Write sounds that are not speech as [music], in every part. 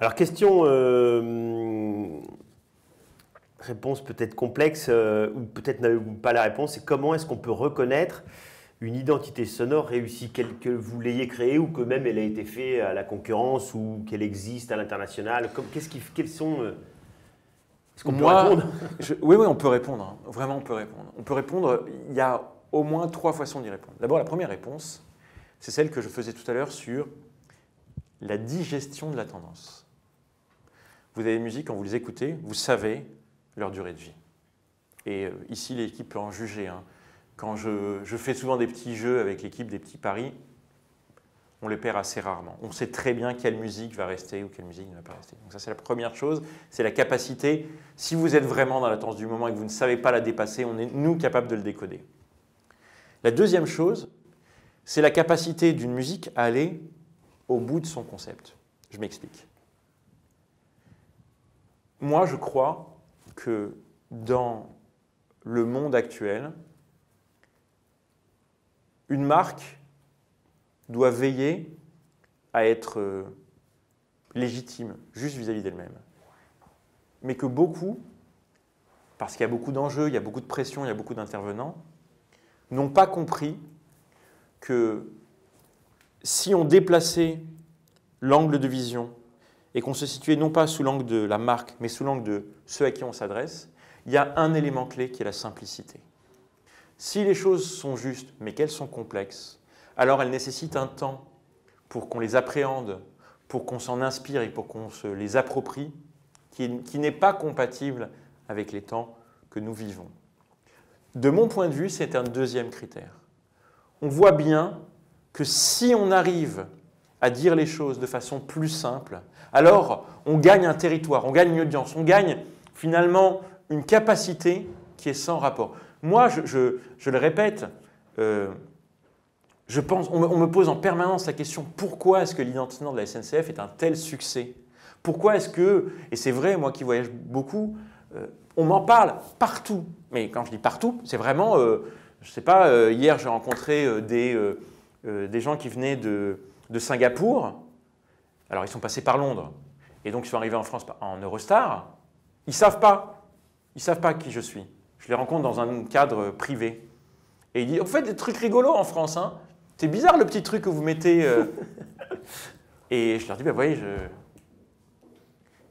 Alors, question, euh, réponse peut-être complexe, euh, ou peut-être n'avez pas la réponse, c'est comment est-ce qu'on peut reconnaître une identité sonore réussie, que vous l'ayez créée ou que même elle a été faite à la concurrence ou qu'elle existe à l'international Qu'est-ce qui, Quels sont... Euh, est-ce qu'on peut répondre [laughs] Oui, oui, on peut répondre. Hein. Vraiment, on peut répondre. On peut répondre, il y a au moins trois façons d'y répondre. D'abord, la première réponse, c'est celle que je faisais tout à l'heure sur la digestion de la tendance. Vous avez des musiques, quand vous les écoutez, vous savez leur durée de vie. Et euh, ici, l'équipe peut en juger. Hein. Quand je, fais souvent des petits jeux avec l'équipe, des petits paris, on les perd assez rarement. On sait très bien quelle musique va rester ou quelle musique ne va pas rester. Donc ça, c'est la première chose, c'est la capacité. Si vous êtes vraiment dans la tendance du moment et que vous ne savez pas la dépasser, on est, nous, capables de le décoder. La deuxième chose, c'est la capacité d'une musique à aller au bout de son concept. Je m'explique. Moi, je crois que dans le monde actuel, une marque doit veiller à être euh, légitime, juste vis-à-vis d'elle-même. Mais que beaucoup, parce qu'il y a beaucoup d'enjeux, il y a beaucoup de pression, il y a beaucoup d'intervenants, n'ont pas compris que si on déplaçait l'angle de vision et qu'on se situait non pas sous l'angle de la marque, mais sous l'angle de ceux à qui on s'adresse, il y a un élément clé qui est la simplicité. Si les choses sont justes, mais qu'elles sont complexes, alors elles nécessitent un temps pour qu'on les appréhende, pour qu'on s'en inspire et pour qu'on se les approprie, qui, n'est pas compatible avec les temps que nous vivons. De mon point de vue, c'est un deuxième critère. On voit bien que si on arrive à dire les choses de façon plus simple, alors on gagne un territoire, on gagne une audience, on gagne finalement une capacité qui est sans rapport. Moi, je, le répète, euh, je pense, on me, pose en permanence la question pourquoi est-ce que l'identité de la SNCF est un tel succès? Pourquoi est-ce que, et c'est vrai, moi qui voyage beaucoup, euh, on m'en parle partout. Mais quand je dis partout, c'est vraiment, euh, je ne sais pas, hier j'ai rencontré des, des gens qui venaient de, de Singapour. Alors ils sont passés par Londres et donc ils sont arrivés en France en Eurostar. Ils ne savent pas. Ils savent pas qui je suis. Je les rencontre dans un cadre privé. Et ils disent, vous faites des trucs rigolos en France, hein C'est bizarre le petit truc que vous mettez. Euh. [laughs] et je leur dis, ben bah, voyez, je...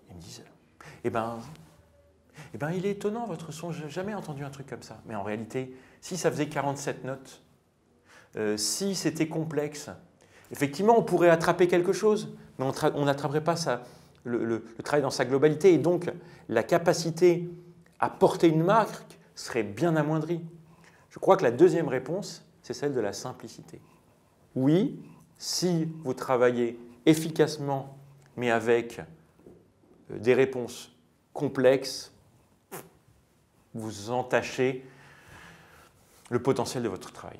Ils me disent, eh ben, eh ben, il est étonnant votre son, j'ai jamais entendu un truc comme ça. Mais en réalité, si ça faisait 47 notes, euh, si c'était complexe, effectivement, on pourrait attraper quelque chose, mais on n'attraperait pas le, travail dans sa globalité. Et donc, la capacité à porter une marque serait bien amoindrie. Je crois que la deuxième réponse, c'est celle de la simplicité. Oui, si vous travaillez efficacement, mais avec euh, des réponses complexes, vous entachez le potentiel de votre travail.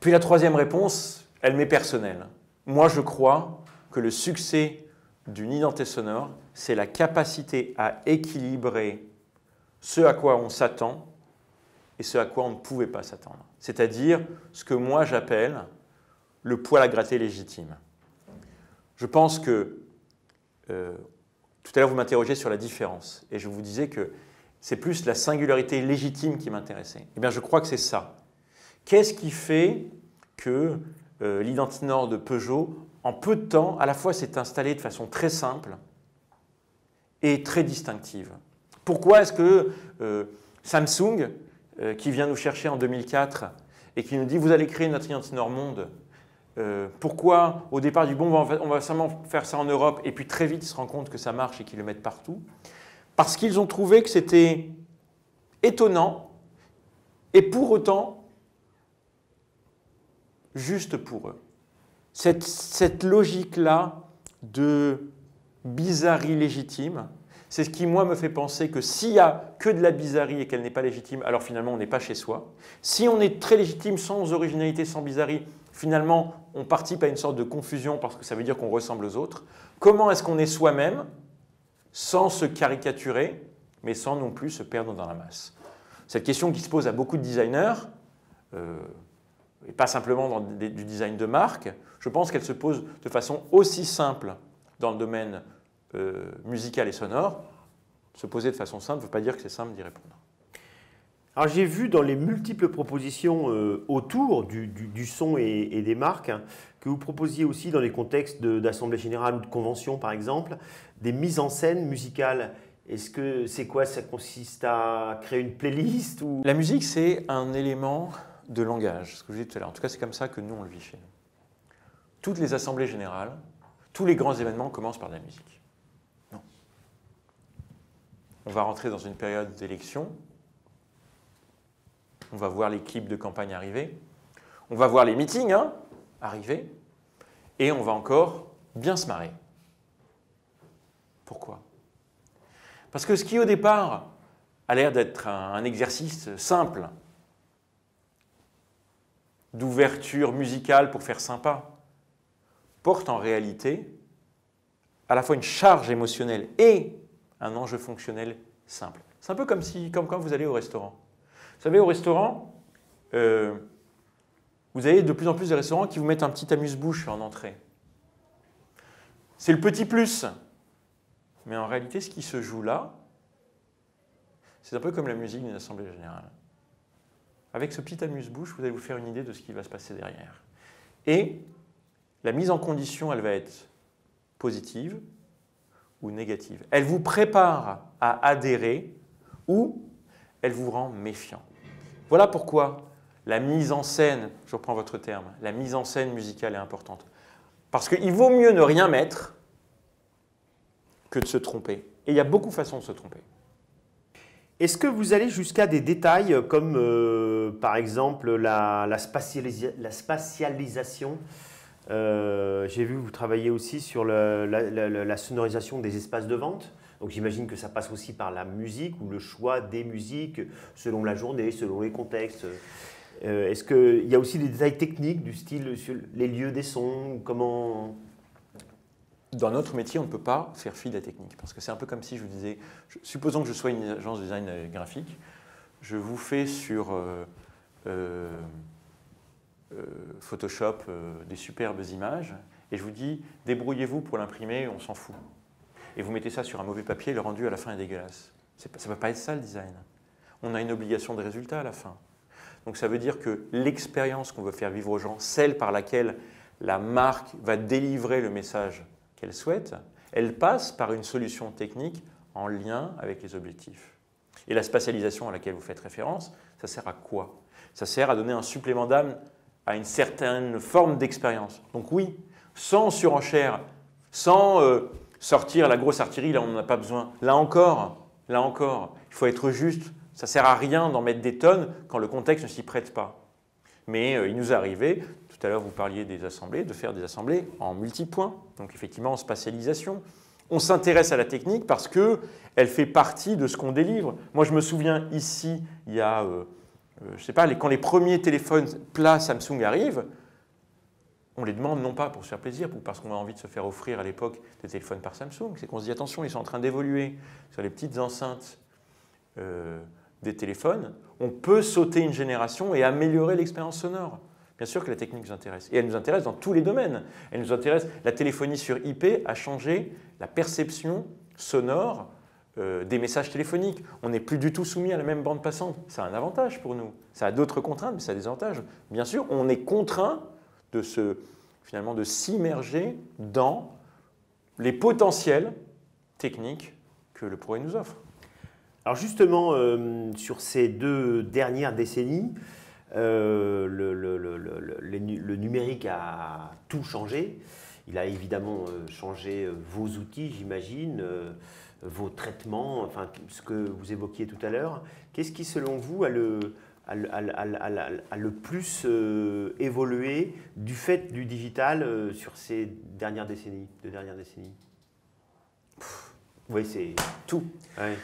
puis la troisième réponse, elle m'est personnelle. Moi, je crois que le succès d'une identité sonore, c'est la capacité à équilibrer ce à quoi on s'attend et ce à quoi on ne pouvait pas s'attendre. C'est-à-dire ce que moi j'appelle le poil à gratter légitime. Je pense que euh, tout à l'heure vous m'interrogez sur la différence et je vous disais que c'est plus la singularité légitime qui m'intéressait. Eh bien je crois que c'est ça. Qu'est-ce qui fait que euh, l'identité nord de Peugeot, en peu de temps, à la fois s'est installée de façon très simple et très distinctive. Pourquoi est-ce que euh, Samsung, euh, qui vient nous chercher en 2004 et qui nous dit vous allez créer notre identité monde, euh, pourquoi au départ du bon on va, seulement faire ça en Europe et puis très vite ils se rendent compte que ça marche et qu'ils le mettent partout? Parce qu'ils ont trouvé que c'était étonnant et pour autant juste pour eux. Cette, cette logique-là de bizarrerie légitime, c'est ce qui, moi, me fait penser que s'il y a que de la bizarrerie et qu'elle n'est pas légitime, alors finalement, on n'est pas chez soi. Si on est très légitime, sans originalité, sans bizarrerie, finalement, on participe à une sorte de confusion parce que ça veut dire qu'on ressemble aux autres. Comment est-ce qu'on est, soi-même, sans se caricaturer, mais sans non plus se perdre dans la masse? Cette question qui se pose à beaucoup de designers, euh, et pas simplement dans du design de marque, je pense qu'elle se pose de façon aussi simple dans le domaine euh, musicale et sonore, se poser de façon simple ne veut pas dire que c'est simple d'y répondre. Alors j'ai vu dans les multiples propositions euh, autour du, du- son et, et des marques hein, que vous proposiez aussi dans les contextes d'assemblée générale ou de convention par exemple, des mises en scène musicales. Est-ce que c'est quoi? Ça consiste à créer une playlist ou? La musique, c'est un élément de langage, ce que je disais tout à l'heure. En tout cas, c'est comme ça que nous, on le vit chez nous. Toutes les assemblées générales, tous les grands événements commencent par de la musique. Non. On va rentrer dans une période d'élection. On va voir les clips de campagne arriver. On va voir les meetings hein, arriver. Et on va encore bien se marrer. Pourquoi? Parce que ce qui, au départ, a l'air d'être un, un exercice simple d'ouverture musicale pour faire sympa, porte en réalité à la fois une charge émotionnelle et un enjeu fonctionnel simple. C'est un peu comme, si, comme quand vous allez au restaurant. Vous savez, au restaurant, euh, vous avez de plus en plus de restaurants qui vous mettent un petit amuse-bouche en entrée. C'est le petit plus. Mais en réalité, ce qui se joue là, c'est un peu comme la musique d'une assemblée générale. Avec ce petit amuse-bouche, vous allez vous faire une idée de ce qui va se passer derrière. Et la mise en condition, elle va être positive ou négative. Elle vous prépare à adhérer ou elle vous rend méfiant. Voilà pourquoi la mise en scène, je reprends votre terme, la mise en scène musicale est importante. Parce qu'il vaut mieux ne rien mettre que de se tromper. Et il y a beaucoup de façons de se tromper. Est-ce que vous allez jusqu'à des détails comme euh, par exemple la, la spatialisa- la spatialisation? Euh, J'ai vu que vous travaillez aussi sur la, sonorisation des espaces de vente. Donc j'imagine que ça passe aussi par la musique ou le choix des musiques selon la journée, selon les contextes. Euh, Est-ce qu'il y a aussi des détails techniques du style sur les lieux des sons Comment Dans notre métier, on ne peut pas faire fi de la technique. Parce que c'est un peu comme si je vous disais, supposons que je sois une agence de design euh, graphique, je vous fais sur euh, euh, Photoshop des superbes images, et je vous dis, débrouillez-vous pour l'imprimer, on s'en fout. Et vous mettez ça sur un mauvais papier, le rendu à la fin est dégueulasse. Ça ne peut pas être ça le design. On a une obligation de résultat à la fin. Donc ça veut dire que l'expérience qu'on veut faire vivre aux gens, celle par laquelle la marque va délivrer le message qu'elle souhaite, elle passe par une solution technique en lien avec les objectifs. Et la spatialisation à laquelle vous faites référence, ça sert à quoi? Ça sert à donner un supplément d'âme à une certaine forme d'expérience. Donc oui, sans surenchère, sans euh, sortir la grosse artillerie, là on n'en a pas besoin. Là encore, là encore, il faut être juste. Ça sert à rien d'en mettre des tonnes quand le contexte ne s'y prête pas. Mais euh, il nous est arrivé, tout à l'heure vous parliez des assemblées, de faire des assemblées en multipoints, donc effectivement en spatialisation. On s'intéresse à la technique parce qu'elle fait partie de ce qu'on délivre. Moi je me souviens ici, il y a, euh, euh, je sais pas, quand les premiers téléphones plats Samsung arrivent, on les demande non pas pour se faire plaisir ou parce qu'on a envie de se faire offrir à l'époque des téléphones par Samsung, c'est qu'on se dit attention, ils sont en train d'évoluer sur les petites enceintes euh, des téléphones. On peut sauter une génération et améliorer l'expérience sonore. Bien sûr que la technique nous intéresse. Et elle nous intéresse dans tous les domaines. Elle nous intéresse. La téléphonie sur IP a changé la perception sonore euh, des messages téléphoniques. On n'est plus du tout soumis à la même bande passante. Ça a un avantage pour nous. Ça a d'autres contraintes, mais ça a des avantages. Bien sûr, on est contraint de se, finalement, de s'immerger dans les potentiels techniques que le progrès nous offre. Alors justement, euh, sur ces deux dernières décennies, euh, le, le- le- le- le- le nu- le numérique a tout changé. Il a évidemment euh, changé euh, vos outils, j'imagine, vos traitements, enfin tout ce que vous évoquiez tout à l'heure. Qu'est-ce qui, selon vous, a le, a a a le- plus euh, évolué du fait du digital euh, sur ces dernières décennies, deux dernières décennies? Oui, c'est Tout. ouais.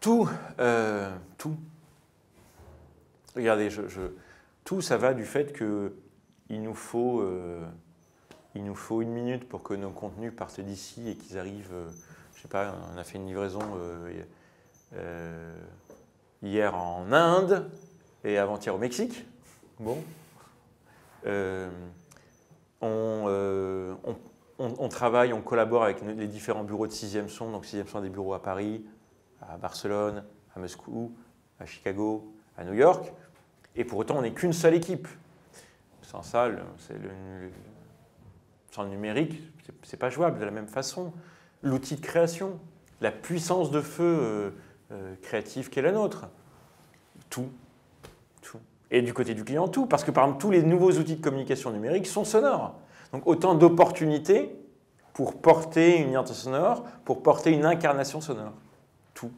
Tout, euh, tout. Regardez, tout ça va du fait que il nous faut, euh, nous faut une minute pour que nos contenus partent d'ici et qu'ils arrivent. euh, je sais pas, on a fait une livraison euh, euh, hier en Inde et avant-hier au Mexique. Bon, on, on- on, travaille, on collabore avec les différents bureaux de 6e son. Donc 6e son a des bureaux à Paris, à Barcelone, à Moscou, à Chicago, à New York. Et pour autant, on n'est qu'une seule équipe. Sans ça, sans le numérique, c'est pas jouable de la même façon. L'outil de création, la puissance de feu euh, euh, créatif qu'est la nôtre, tout, tout. Et du côté du client, tout, parce que par exemple, tous les nouveaux outils de communication numérique sont sonores. Donc autant d'opportunités pour porter une identité sonore, pour porter une incarnation sonore. Tout.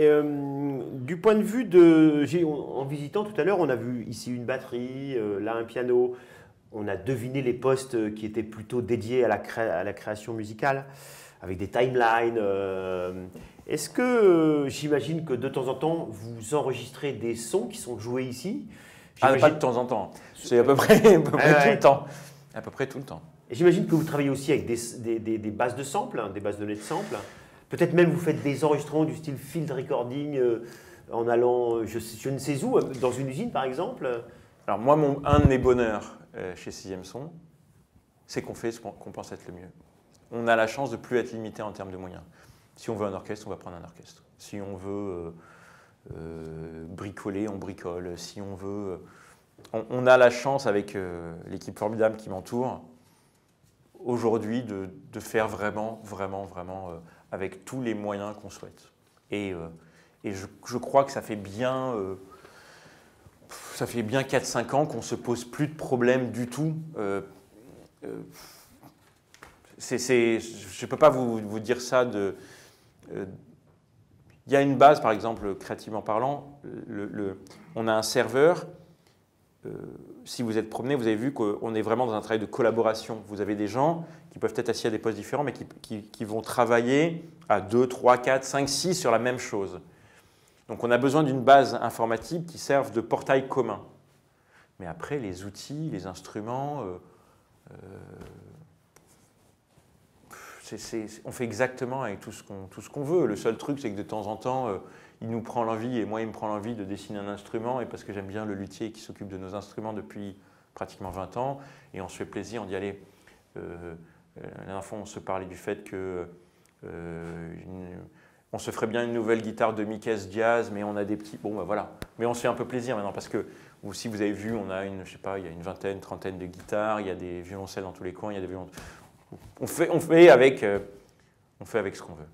Euh, du point de vue de... En visitant tout à l'heure, on a vu ici une batterie, euh, là un piano. On a deviné les postes qui étaient plutôt dédiés à la, à la création musicale, avec des timelines. Euh. Est-ce que, j'imagine que de temps en temps, vous enregistrez des sons qui sont joués ici? Ah, pas de temps en temps. C'est à peu près, tout le temps. À peu près tout le temps. J'imagine que vous travaillez aussi avec des, des, des, bases de samples, hein, des bases de données de samples. Peut-être même vous faites des enregistrements du style field recording euh, en allant, euh, je, ne sais où, euh, dans une usine par exemple. Alors moi, un de mes bonheurs chez Sixième Son, c'est qu'on fait ce qu'on pense être le mieux. On a la chance de plus être limité en termes de moyens. Si on veut un orchestre, on va prendre un orchestre. Si on veut bricoler, on bricole. Si on veut. On, a la chance, avec l'équipe formidable qui m'entoure, aujourd'hui, de, faire vraiment, vraiment, vraiment avec tous les moyens qu'on souhaite. Et, et je, crois que ça fait bien. ça fait bien 4-5 ans qu'on ne se pose plus de problèmes du tout. je ne peux pas vous, vous dire ça de, il y a une base, par exemple, créativement parlant, on a un serveur. Euh, si vous êtes promené, vous avez vu qu'on est vraiment dans un travail de collaboration. Vous avez des gens qui peuvent être assis à des postes différents, mais qui, vont travailler à 2, 3, 4, 5, 6 sur la même chose. Donc on a besoin d'une base informatique qui serve de portail commun. Mais après, les outils, les instruments, euh, euh, on fait exactement avec tout ce qu'on veut. Le seul truc, c'est que de temps en temps, il nous prend l'envie, et moi, il me prend l'envie de dessiner un instrument, et parce que j'aime bien le luthier qui s'occupe de nos instruments depuis pratiquement 20 ans, et on se fait plaisir, on dit allez, euh, euh, la on se parlait du fait que on se ferait bien une nouvelle guitare de Mickey Jazz, mais on a des petits. Bon, ben voilà. Mais on se fait un peu plaisir maintenant parce que, si vous avez vu, on a une, je sais pas, il y a une vingtaine, trentaine de guitares, il y a des violoncelles dans tous les coins, il y a des violons on fait, on fait, avec, euh, on fait avec ce qu'on veut.